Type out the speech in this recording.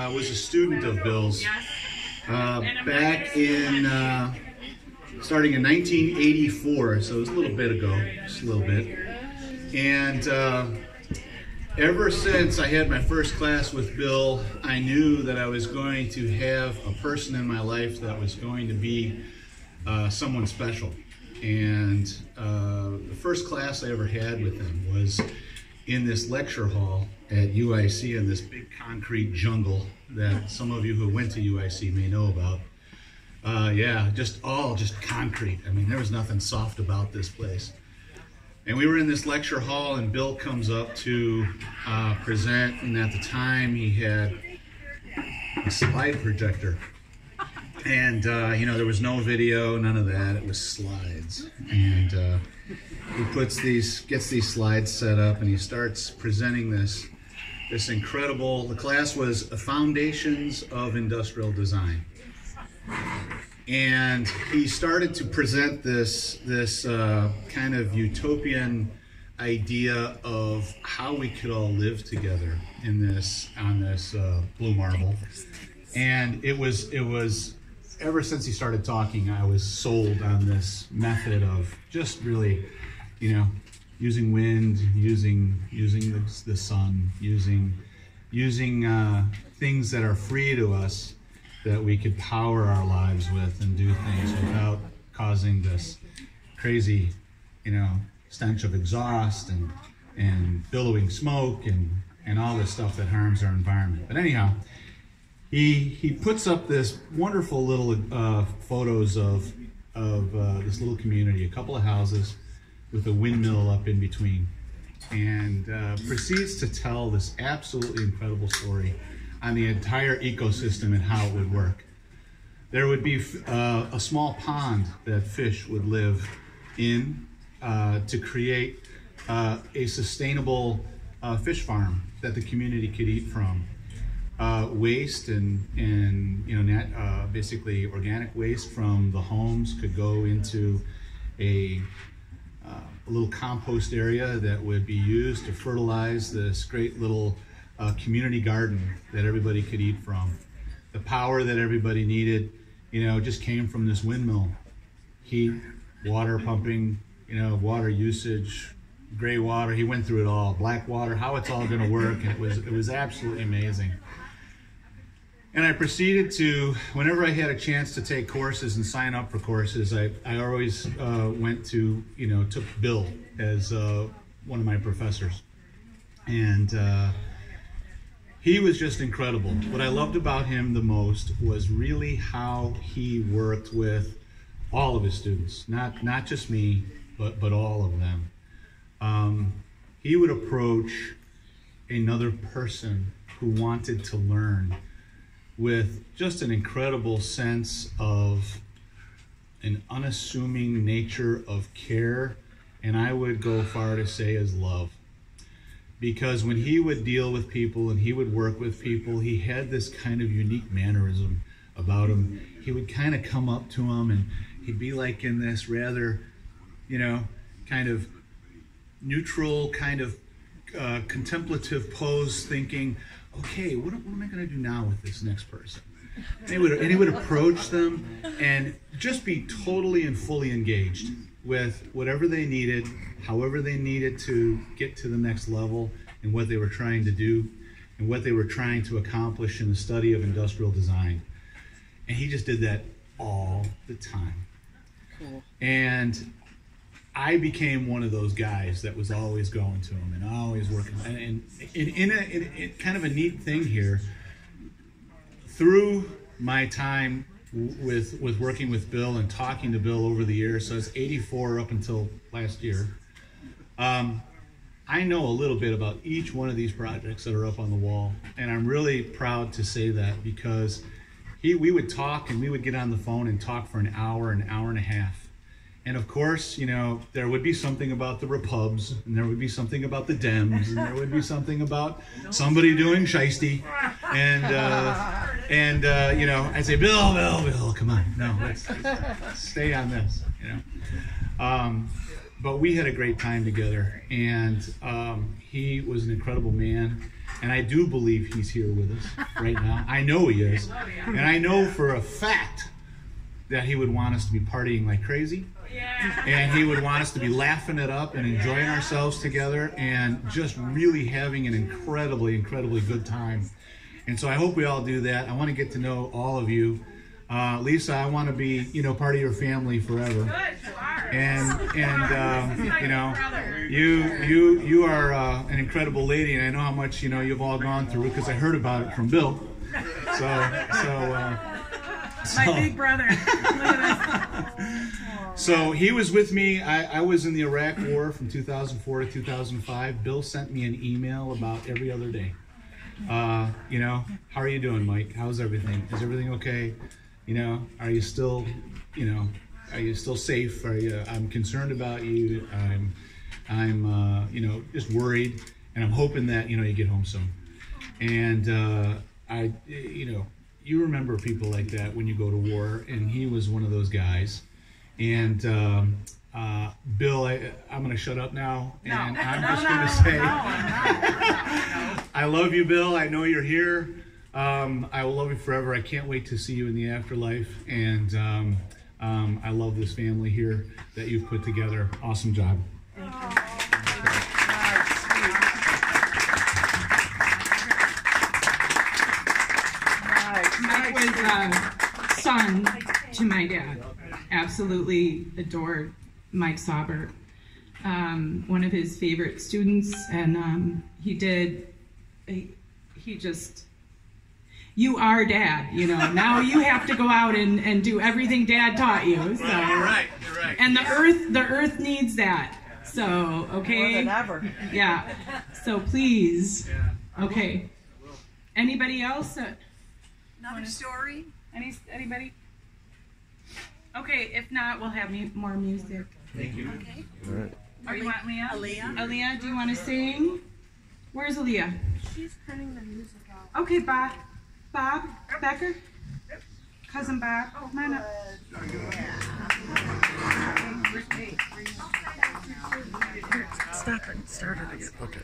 I was a student of Bil's uh, back in, uh, starting in 1984, so it was a little bit ago, just a little bit. And uh, ever since I had my first class with Bil, I knew that I was going to have a person in my life that was going to be uh, someone special. And uh, the first class I ever had with him was in this lecture hall at UIC in this big concrete jungle that some of you who went to UIC may know about. Uh, yeah, just all just concrete. I mean, there was nothing soft about this place. And we were in this lecture hall, and Bil comes up to uh, present. And at the time, he had a slide projector. And, uh, you know, there was no video, none of that. It was slides. And uh, he puts these, gets these slides set up, and he starts presenting this, this incredible. The class was Foundations of Industrial Design and he started to present this this uh, kind of utopian idea of how we could all live together in this on this uh, blue marble and it was it was ever since he started talking i was sold on this method of just really you know using wind using using the, the sun using using uh, things that are free to us that we could power our lives with and do things without causing this crazy, you know, stench of exhaust and and billowing smoke and and all this stuff that harms our environment. But anyhow, he he puts up this wonderful little uh, photos of of uh, this little community, a couple of houses with a windmill up in between, and uh, proceeds to tell this absolutely incredible story on the entire ecosystem and how it would work. There would be uh, a small pond that fish would live in uh, to create uh, a sustainable fish farm that the community could eat from. Uh, waste and, and you know net, uh, basically organic waste from the homes could go into a, a little compost area that would be used to fertilize this great little a community garden that everybody could eat from. The power that everybody needed, you know, just came from this windmill. Heat, water pumping, you know, water usage, gray water. He went through it all. Black water, how it's all going to work. And it was it was absolutely amazing. And I proceeded to, whenever I had a chance to take courses and sign up for courses, I, I always uh, went to, you know, took Bil as uh, one of my professors. And uh, he was just incredible. What I loved about him the most was really how he worked with all of his students, not not just me, but but all of them. Um, he would approach another person who wanted to learn with just an incredible sense of an unassuming nature of care, and I would go far to say as love because when he would deal with people and he would work with people, he had this kind of unique mannerism about him. He would kind of come up to him and he'd be like in this rather, you know, kind of neutral, kind of uh, contemplative pose, thinking, okay, what, what am I going to do now with this next person? And he, would, and he would approach them and just be totally and fully engaged with whatever they needed, however they needed to get to the next level and what they were trying to do and what they were trying to accomplish in the study of industrial design. And he just did that all the time. Cool. And I became one of those guys that was always going to him and always working. And, and in, a, in, in kind of a neat thing here, through my time with with working with Bil and talking to Bil over the years. So it's 84 up until last year. Um, I know a little bit about each one of these projects that are up on the wall, and I'm really proud to say that because he we would talk and we would get on the phone and talk for an hour, an hour and a half. And of course, you know, there would be something about the Repubs, and there would be something about the Dems, and there would be something about somebody doing shisty. And, uh, and uh, you know, I'd say, Bil, Bil, Bil, come on. No, let's, let's stay on this, you know. Um, but we had a great time together, and um, he was an incredible man. And I do believe he's here with us right now. I know he is, and I know for a fact that he would want us to be partying like crazy and he would want us to be laughing it up and enjoying ourselves together and just really having an incredibly, incredibly good time. And so I hope we all do that. I want to get to know all of you. Uh, Lisa, I want to be, you know, part of your family forever. And and um, you know, you you you are uh, an incredible lady, and I know how much you know you've all gone through because I heard about it from Bil. So so. Uh, My big brother. Look at this. So he was with me. I, I was in the Iraq War from 2004 to 2005. Bil sent me an email about every other day. Uh, you know, how are you doing, Mike? How's everything? Is everything okay? You know, are you still, you know, are you still safe? Are you? I'm concerned about you. I'm, I'm, uh, you know, just worried, and I'm hoping that you know you get home soon. And uh, I, you know, you remember people like that when you go to war, and he was one of those guys. And um, uh, Bil, I, I'm going to shut up now, and I'm just going to say, I love you, Bil. I know you're here. Um, I will love you forever. I can't wait to see you in the afterlife, and um, um, I love this family here that you've put together. Awesome job. Mike was a son to my dad. Absolutely adored Mike Saubert. Um, one of his favorite students, and um, he did. He, he just. You are dad, you know. Now you have to go out and, and do everything dad taught you. So. right. You're right. And the earth, the earth needs that. So okay. More than ever. Yeah. So please. Okay. Anybody else? Another story? Any anybody? Okay, if not, we'll have mu- more music. Thank you. Okay. All right. You want Leah? Aaliyah? Aaliyah, do you want to sing? Where's Aaliyah? She's turning the music off. Okay, Bob. Bob? Becker? Cousin Bob? Oh, come. Stop it. Start it again. Okay.